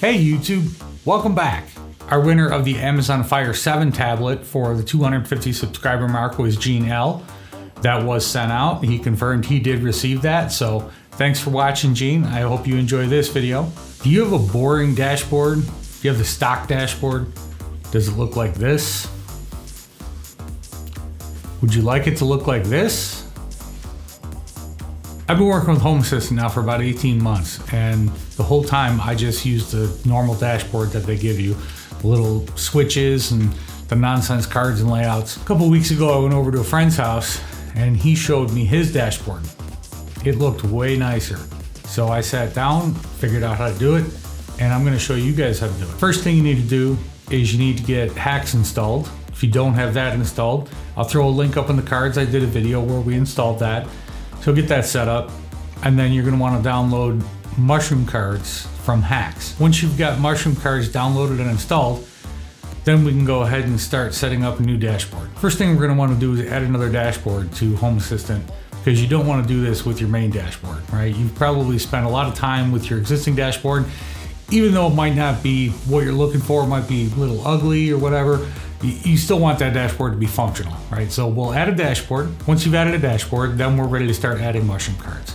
Hey YouTube, welcome back. Our winner of the Amazon Fire 7 tablet for the 250 subscriber mark was Gene L. That was sent out. He confirmed he did receive that, so thanks for watching Gene. I hope you enjoy this video. Do you have a boring dashboard? Do you have the stock dashboard? Does it look like this? Would you like it to look like this? I've been working with Home Assistant now for about 18 months, and the whole time I just use the normal dashboard that they give you, the little switches and the nonsense cards and layouts. A couple weeks ago, I went over to a friend's house and he showed me his dashboard. It looked way nicer. So I sat down, figured out how to do it, and I'm gonna show you guys how to do it. First thing you need to do is you need to get HACS installed. If you don't have that installed, I'll throw a link up in the cards. I did a video where we installed that. So get that set up and then you're going to want to download mushroom cards from HACS. Once you've got mushroom cards downloaded and installed, then we can go ahead and start setting up a new dashboard. First thing we're going to want to do is add another dashboard to Home Assistant because you don't want to do this with your main dashboard, right? You've probably spent a lot of time with your existing dashboard, even though it might not be what you're looking for, it might be a little ugly or whatever you still want that dashboard to be functional, right? So we'll add a dashboard. Once you've added a dashboard, then we're ready to start adding mushroom cards.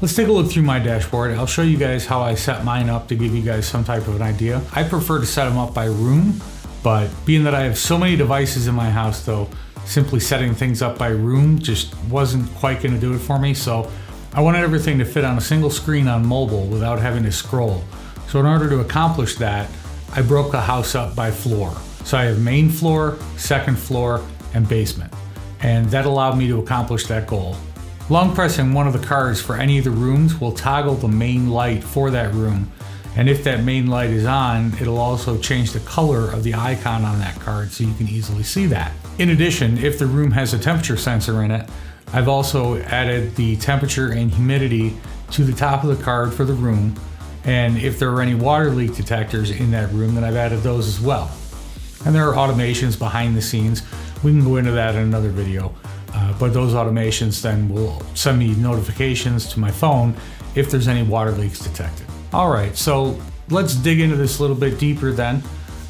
Let's take a look through my dashboard. I'll show you guys how I set mine up to give you guys some type of an idea. I prefer to set them up by room, but being that I have so many devices in my house though, simply setting things up by room just wasn't quite gonna do it for me. So I wanted everything to fit on a single screen on mobile without having to scroll. So in order to accomplish that, I broke the house up by floor. So I have main floor, second floor, and basement. And that allowed me to accomplish that goal. Long pressing one of the cards for any of the rooms will toggle the main light for that room. And if that main light is on, it'll also change the color of the icon on that card so you can easily see that. In addition, if the room has a temperature sensor in it, I've also added the temperature and humidity to the top of the card for the room. And if there are any water leak detectors in that room, then I've added those as well. And there are automations behind the scenes. We can go into that in another video. Uh, but those automations then will send me notifications to my phone if there's any water leaks detected. All right, so let's dig into this a little bit deeper then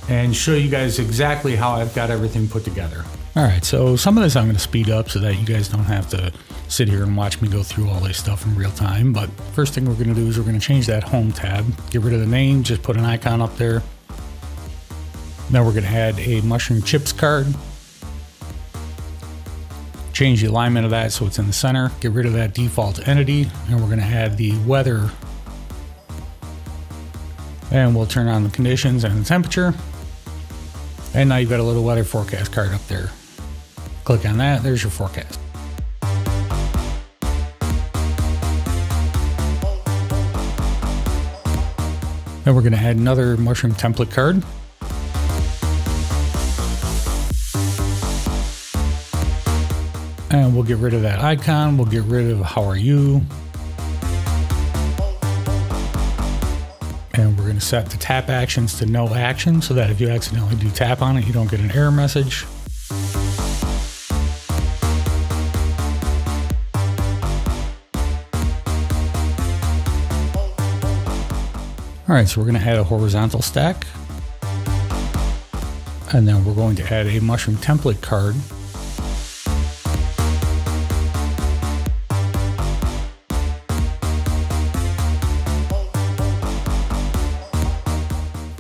and show you guys exactly how I've got everything put together. All right, so some of this I'm gonna speed up so that you guys don't have to sit here and watch me go through all this stuff in real time. But first thing we're gonna do is we're gonna change that home tab, get rid of the name, just put an icon up there, now we're going to add a mushroom chips card. Change the alignment of that so it's in the center. Get rid of that default entity. And we're going to add the weather. And we'll turn on the conditions and the temperature. And now you've got a little weather forecast card up there. Click on that. There's your forecast. Then we're going to add another mushroom template card. And we'll get rid of that icon. We'll get rid of how are you. And we're going to set the tap actions to no action so that if you accidentally do tap on it, you don't get an error message. All right, so we're going to add a horizontal stack. And then we're going to add a mushroom template card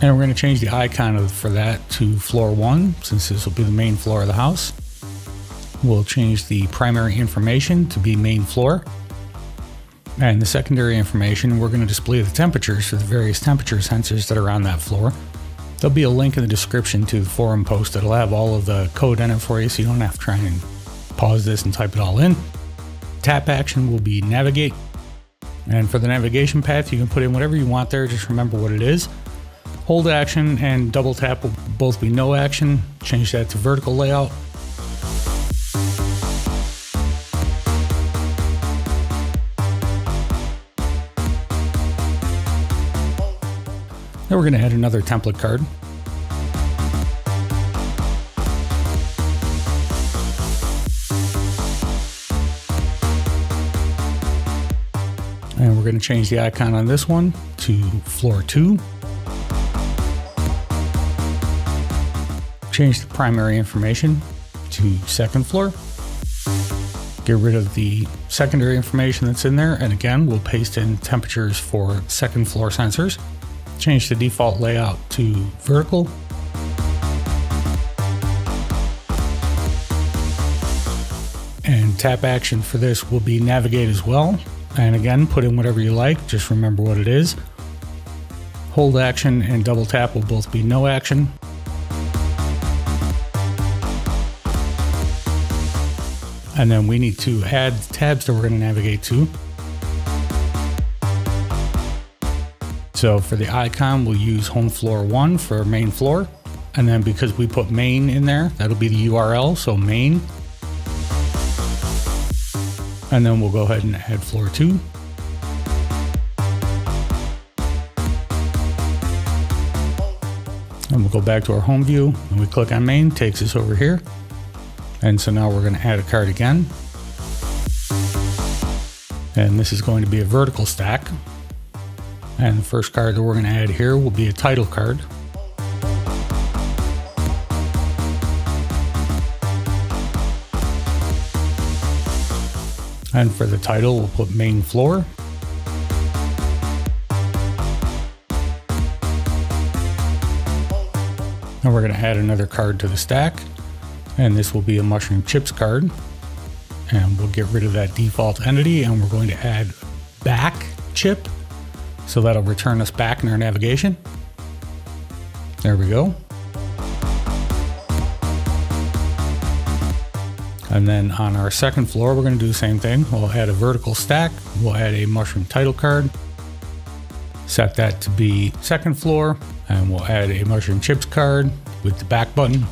And we're going to change the icon for that to floor one, since this will be the main floor of the house. We'll change the primary information to be main floor. And the secondary information, we're going to display the temperatures for the various temperature sensors that are on that floor. There'll be a link in the description to the forum post that'll have all of the code in it for you so you don't have to try and pause this and type it all in. Tap action will be navigate. And for the navigation path, you can put in whatever you want there, just remember what it is. Hold action and double tap will both be no action. Change that to vertical layout. Now we're going to add another template card. And we're going to change the icon on this one to floor 2. Change the primary information to second floor. Get rid of the secondary information that's in there. And again, we'll paste in temperatures for second floor sensors. Change the default layout to vertical. And tap action for this will be navigate as well. And again, put in whatever you like, just remember what it is. Hold action and double tap will both be no action. And then we need to add tabs that we're going to navigate to. So for the icon, we'll use home floor one for main floor. And then because we put main in there, that'll be the URL, so main. And then we'll go ahead and add floor two. And we'll go back to our home view and we click on main, takes us over here. And so now we're going to add a card again. And this is going to be a vertical stack. And the first card that we're going to add here will be a title card. And for the title, we'll put main floor. And we're going to add another card to the stack and this will be a mushroom chips card. And we'll get rid of that default entity and we're going to add back chip. So that'll return us back in our navigation. There we go. And then on our second floor we're going to do the same thing. We'll add a vertical stack. We'll add a mushroom title card. Set that to be second floor and we'll add a mushroom chips card with the back button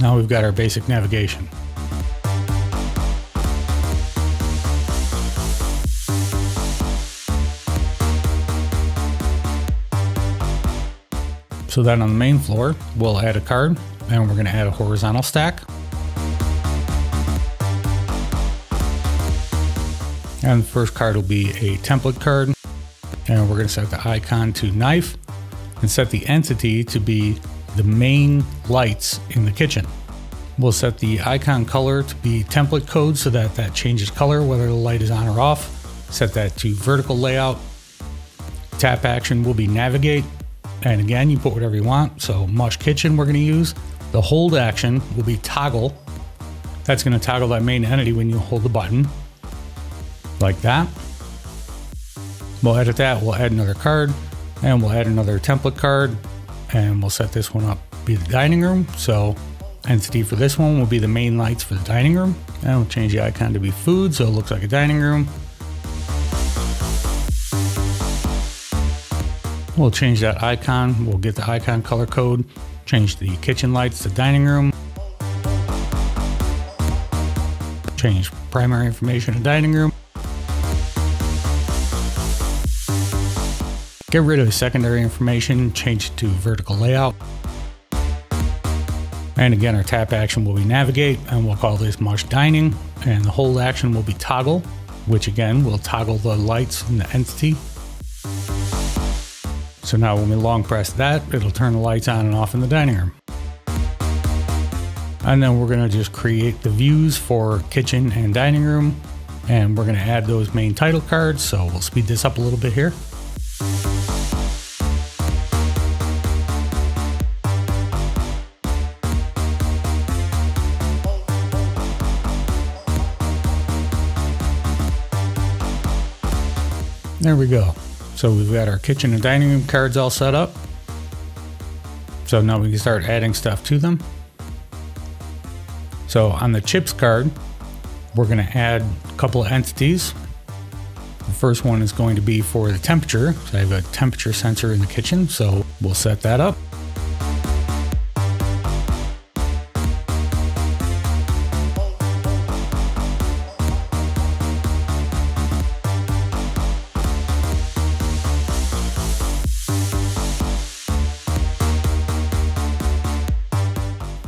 now we've got our basic navigation. So then on the main floor, we'll add a card and we're going to add a horizontal stack. And the first card will be a template card. And we're going to set the icon to knife and set the entity to be the main lights in the kitchen. We'll set the icon color to be template code so that that changes color whether the light is on or off. Set that to vertical layout. Tap action will be navigate. And again, you put whatever you want. So Mush Kitchen we're going to use. The hold action will be toggle. That's going to toggle that main entity when you hold the button. Like that. We'll edit that. We'll add another card. And we'll add another template card and we'll set this one up be the dining room. So entity for this one will be the main lights for the dining room. And we'll change the icon to be food so it looks like a dining room. We'll change that icon. We'll get the icon color code, change the kitchen lights to dining room. Change primary information to dining room. Get rid of secondary information, change it to vertical layout. And again, our tap action will be navigate, and we'll call this mush dining. And the hold action will be toggle, which again will toggle the lights in the entity. So now when we long press that, it'll turn the lights on and off in the dining room. And then we're gonna just create the views for kitchen and dining room. And we're gonna add those main title cards. So we'll speed this up a little bit here. There we go. So we've got our kitchen and dining room cards all set up. So now we can start adding stuff to them. So on the chips card, we're going to add a couple of entities. The first one is going to be for the temperature. So I have a temperature sensor in the kitchen, so we'll set that up.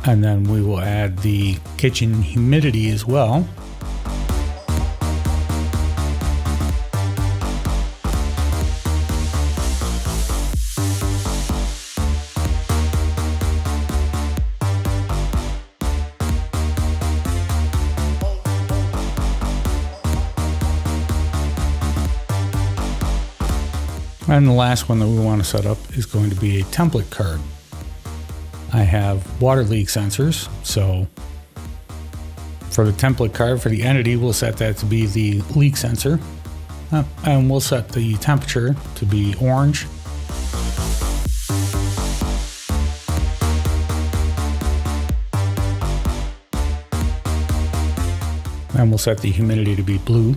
And then we will add the kitchen humidity as well. And the last one that we want to set up is going to be a template card. I have water leak sensors, so for the template card for the entity, we'll set that to be the leak sensor. Uh, and we'll set the temperature to be orange. And we'll set the humidity to be blue.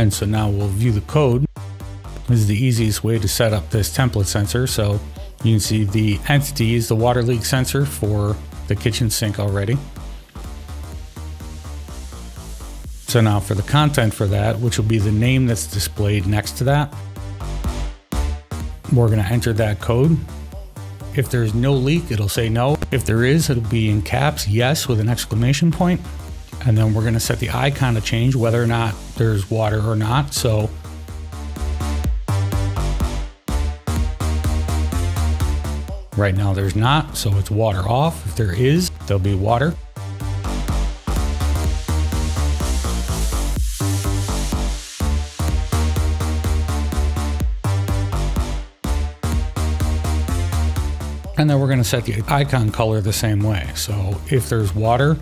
And so now we'll view the code. This is the easiest way to set up this template sensor. So you can see the entity is the water leak sensor for the kitchen sink already. So now for the content for that, which will be the name that's displayed next to that, we're going to enter that code. If there's no leak, it'll say no. If there is, it'll be in caps, yes, with an exclamation point and then we're going to set the icon to change whether or not there's water or not. So right now there's not, so it's water off. If there is, there'll be water. And then we're going to set the icon color the same way. So if there's water,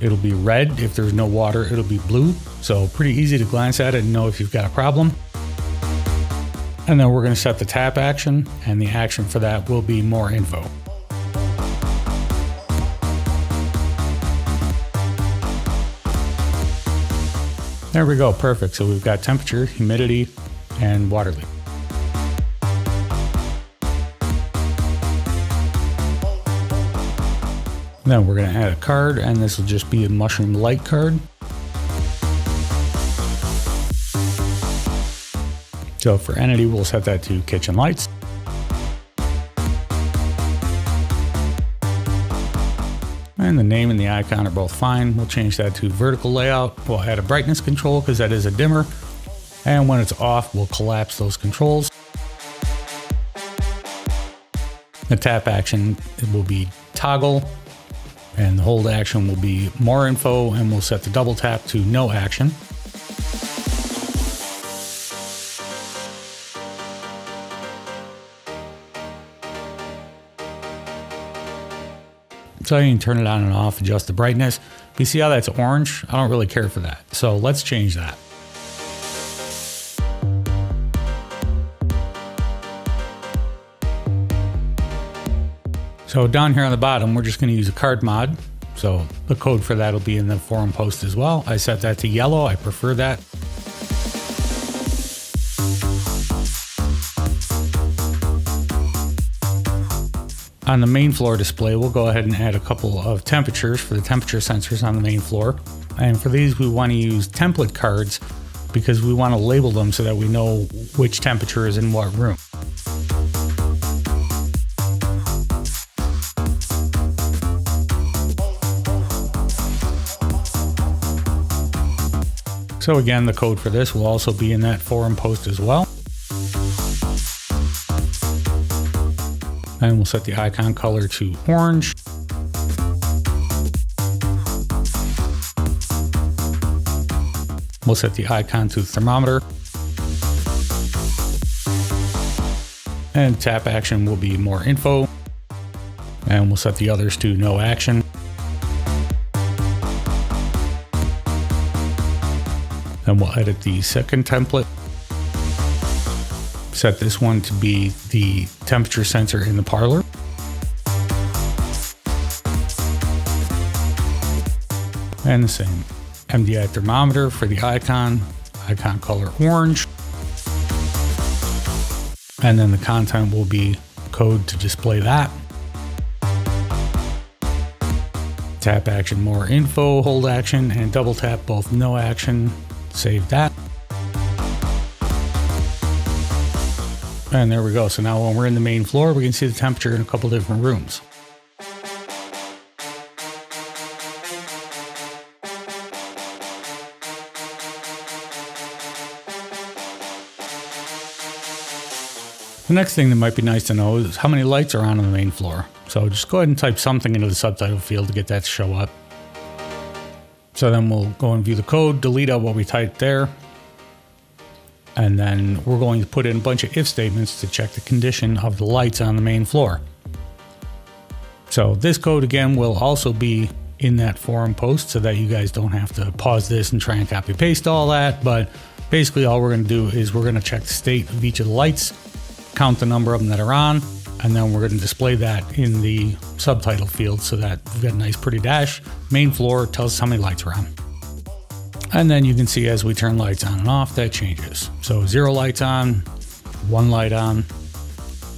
It'll be red. If there's no water, it'll be blue. So pretty easy to glance at it and know if you've got a problem. And then we're going to set the tap action and the action for that will be more info. There we go, perfect. So we've got temperature, humidity, and water leak. Then we're going to add a card, and this will just be a mushroom light card. So for entity, we'll set that to kitchen lights. And the name and the icon are both fine. We'll change that to vertical layout. We'll add a brightness control because that is a dimmer. And when it's off, we'll collapse those controls. The tap action will be toggle and the hold action will be more info and we'll set the double tap to no action. So you can turn it on and off, adjust the brightness. You see how that's orange? I don't really care for that. So let's change that. So down here on the bottom, we're just going to use a card mod. So the code for that will be in the forum post as well. I set that to yellow. I prefer that. On the main floor display, we'll go ahead and add a couple of temperatures for the temperature sensors on the main floor. And for these, we want to use template cards because we want to label them so that we know which temperature is in what room. So again, the code for this will also be in that forum post as well. And we'll set the icon color to orange. We'll set the icon to thermometer. And tap action will be more info. And we'll set the others to no action. Then we'll edit the second template. Set this one to be the temperature sensor in the parlor. And the same MDI thermometer for the icon, icon color orange. And then the content will be code to display that. Tap action more info, hold action, and double tap both no action Save that. And there we go. So now when we're in the main floor, we can see the temperature in a couple different rooms. The next thing that might be nice to know is how many lights are on on the main floor. So just go ahead and type something into the subtitle field to get that to show up. So then we'll go and view the code, delete out what we typed there. And then we're going to put in a bunch of if statements to check the condition of the lights on the main floor. So this code again will also be in that forum post so that you guys don't have to pause this and try and copy paste all that. But basically all we're going to do is we're going to check the state of each of the lights, count the number of them that are on, and then we're going to display that in the subtitle field so that we've got a nice pretty dash. Main floor tells us how many lights are on. And then you can see as we turn lights on and off, that changes. So zero lights on, one light on,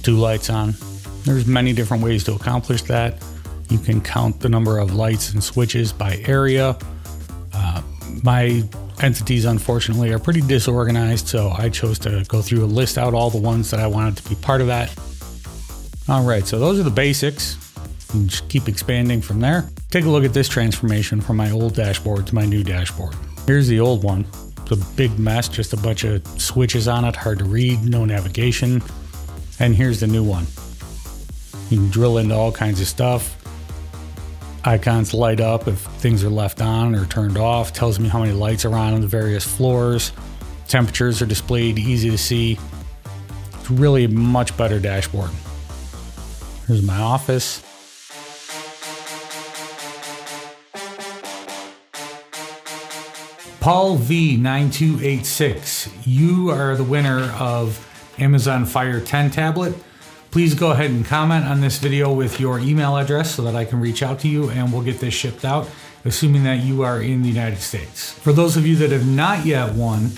two lights on. There's many different ways to accomplish that. You can count the number of lights and switches by area. Uh, my entities, unfortunately, are pretty disorganized, so I chose to go through and list out all the ones that I wanted to be part of that. All right, so those are the basics. And just keep expanding from there. Take a look at this transformation from my old dashboard to my new dashboard. Here's the old one. It's a big mess, just a bunch of switches on it, hard to read, no navigation. And here's the new one. You can drill into all kinds of stuff. Icons light up if things are left on or turned off, tells me how many lights are on on the various floors. Temperatures are displayed, easy to see. It's really a much better dashboard. Here's my office. Paul V9286, you are the winner of Amazon Fire 10 tablet. Please go ahead and comment on this video with your email address so that I can reach out to you and we'll get this shipped out, assuming that you are in the United States. For those of you that have not yet won,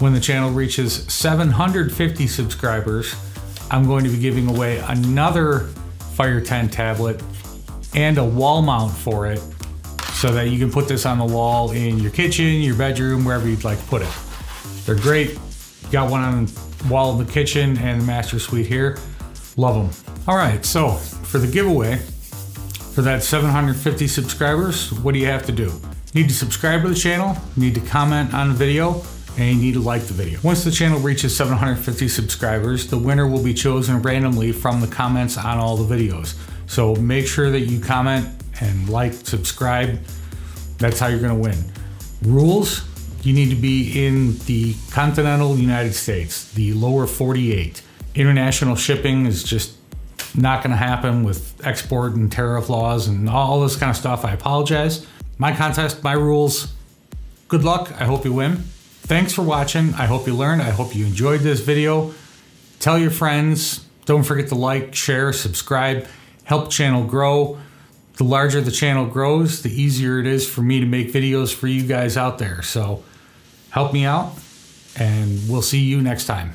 when the channel reaches 750 subscribers, I'm going to be giving away another Fire 10 tablet and a wall mount for it so that you can put this on the wall in your kitchen, your bedroom, wherever you'd like to put it. They're great. Got one on the wall of the kitchen and the master suite here. Love them. All right, so for the giveaway, for that 750 subscribers, what do you have to do? Need to subscribe to the channel, need to comment on the video, and you need to like the video. Once the channel reaches 750 subscribers, the winner will be chosen randomly from the comments on all the videos. So make sure that you comment and like, subscribe. That's how you're to win. Rules you need to be in the continental United States, the lower 48. International shipping is just not to happen with export and tariff laws and all this kind of stuff. I apologize. My contest, my rules. Good luck. I hope you win. Thanks for watching. I hope you learned. I hope you enjoyed this video. Tell your friends. Don't forget to like, share, subscribe, help channel grow the larger the channel grows, the easier it is for me to make videos for you guys out there. So help me out, and we'll see you next time.